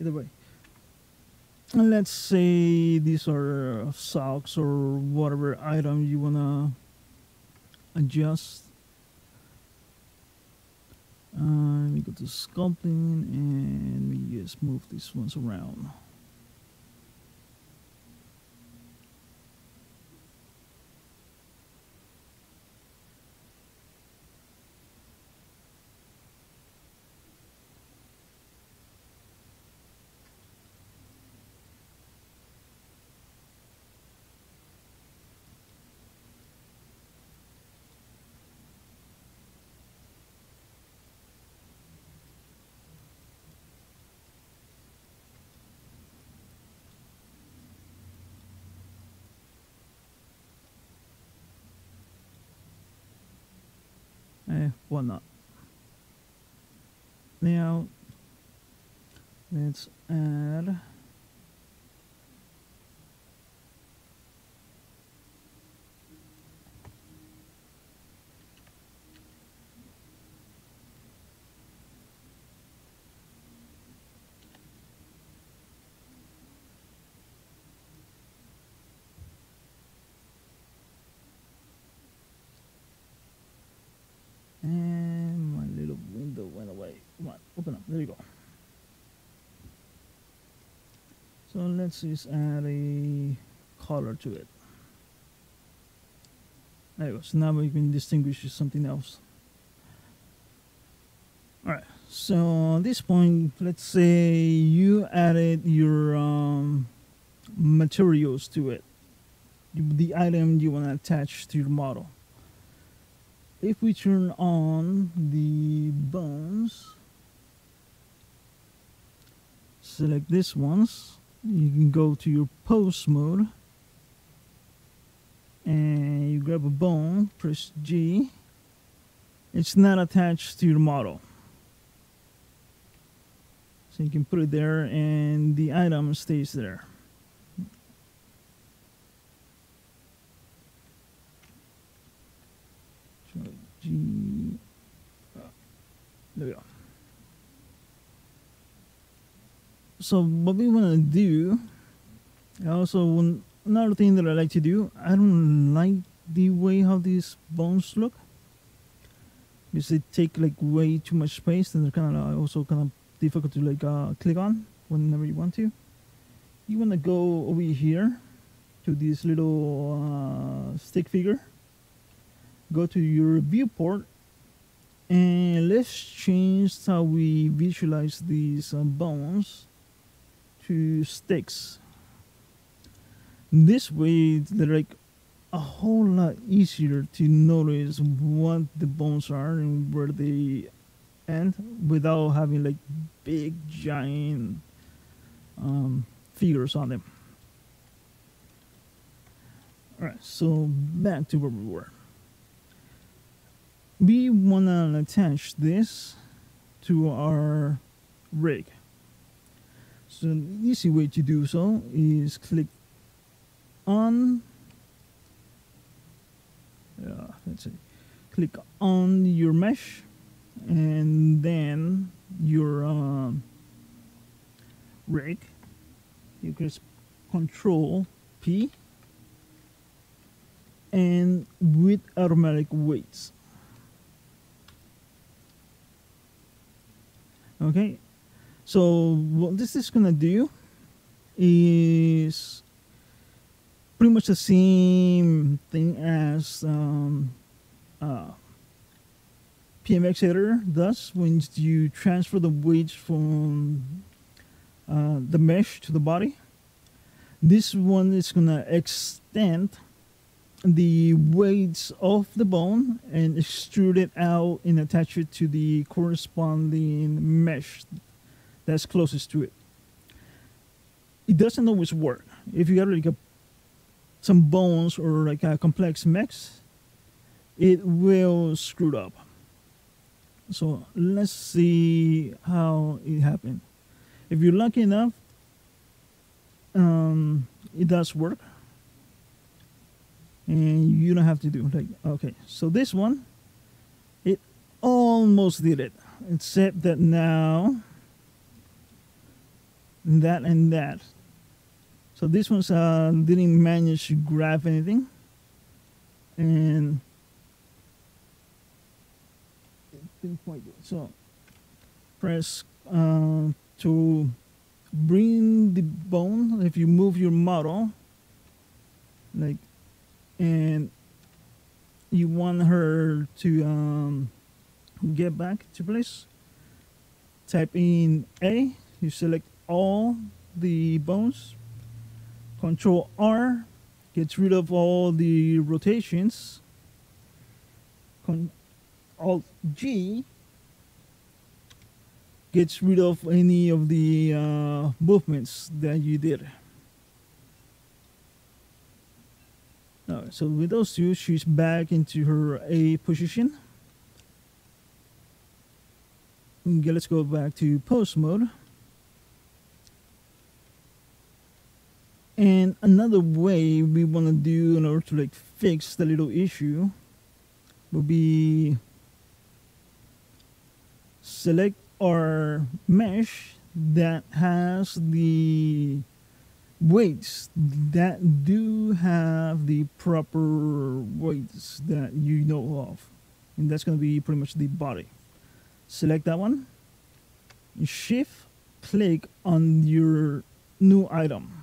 either way. And let's say these are socks or whatever item you wanna adjust. Uh, me go to sculpting and we just move these ones around. Why not? Now, let's add. And my little window went away. Come on, open up. There you go. So let's just add a color to it. There you go. So now we can distinguish something else. Alright, so at this point, let's say you added your um, materials to it. The item you want to attach to your model if we turn on the bones, select this ones, you can go to your pose mode and you grab a bone, press G. It's not attached to your model. So you can put it there and the item stays there. G. There we go. So what we want to do, also one, another thing that I like to do, I don't like the way how these bones look. Because they take like way too much space and they're kind of also kind of difficult to like uh, click on whenever you want to. You want to go over here to this little uh, stick figure. Go to your viewport and let's change how we visualize these uh, bones to sticks. This way they're like a whole lot easier to notice what the bones are and where they end without having like big giant um, figures on them. All right so back to where we were. We want to attach this to our rig. So an easy way to do so is click on yeah, let's see. Click on your mesh and then your um, rig. You press Control P and with automatic weights. Okay, so what this is gonna do is pretty much the same thing as um, uh, PMX editor does when you transfer the weights from uh, the mesh to the body. This one is gonna extend the weights of the bone and extrude it out and attach it to the corresponding mesh that's closest to it. It doesn't always work. If you got like a, some bones or like a complex mix, it will screw up. So let's see how it happened. If you're lucky enough, um, it does work and you don't have to do like okay so this one it almost did it except that now that and that. So this one's uh, didn't manage to grab anything, and pinpoint it. So press uh, to bring the bone. If you move your model, like, and you want her to um, get back to place, type in A. You select all the bones. Control R gets rid of all the rotations. Con- Alt G gets rid of any of the uh, movements that you did. So with those two, she's back into her A position. Okay, let's go back to pose mode. And another way we want to do in order to like fix the little issue would be select our mesh that has the weights that do have the proper weights that you know of. And that's going to be pretty much the body. Select that one. Shift click on your new item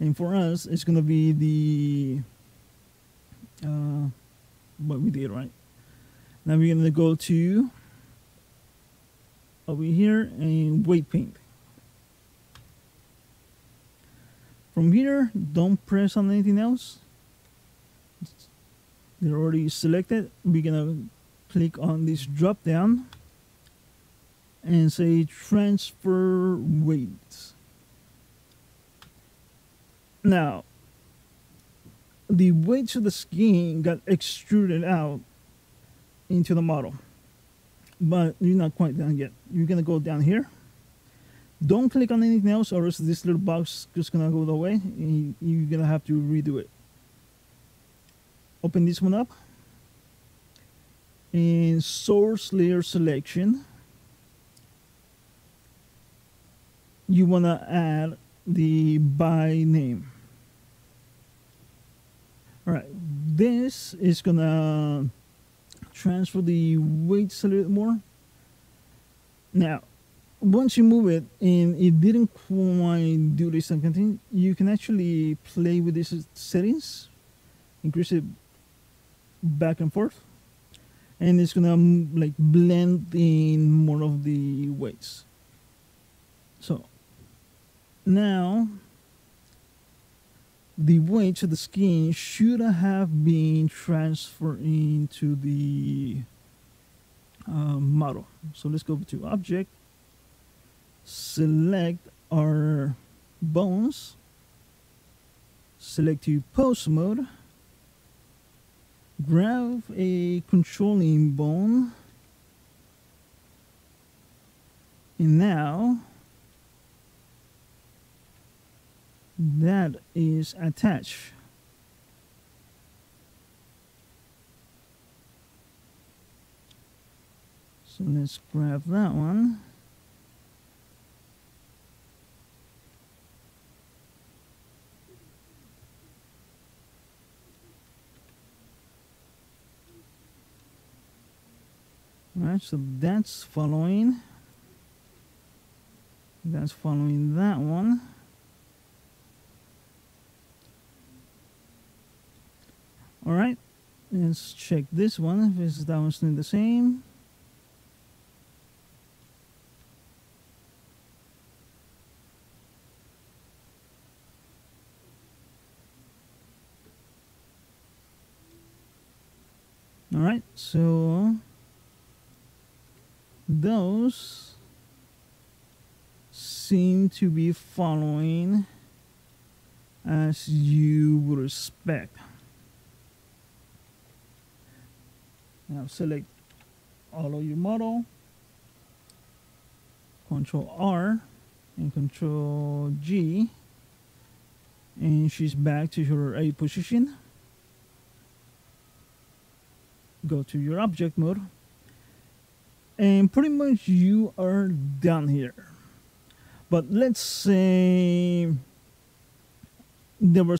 and for us it's gonna be the uh, what we did right? Now we're gonna go to over here and weight paint. From here don't press on anything else. They're already selected. We're gonna click on this drop down and say transfer weights now, the weights of the skin got extruded out into the model, but you're not quite done yet. You're gonna go down here. Don't click on anything else, or else this little box just gonna go away. And you're gonna have to redo it. Open this one up. In source layer selection, you wanna add the by name. All right, this is gonna transfer the weights a little more. Now, once you move it and it didn't quite do this kind of thing, you can actually play with these settings, increase it back and forth, and it's gonna mm, like blend in more of the weights. So now the weight of the skin should have been transferred into the uh, model. So let's go to object, select our bones, select to pose mode, grab a controlling bone, and now that is attached. So let's grab that one. Alright, so that's following. That's following that one. All right, let's check this one. If that one's the same. All right, so those seem to be following as you would expect. Now select all of your model, Control R and Control G, and she's back to her A position. Go to your object mode, and pretty much you are done here. but let's say there were